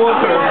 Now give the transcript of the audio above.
Walker.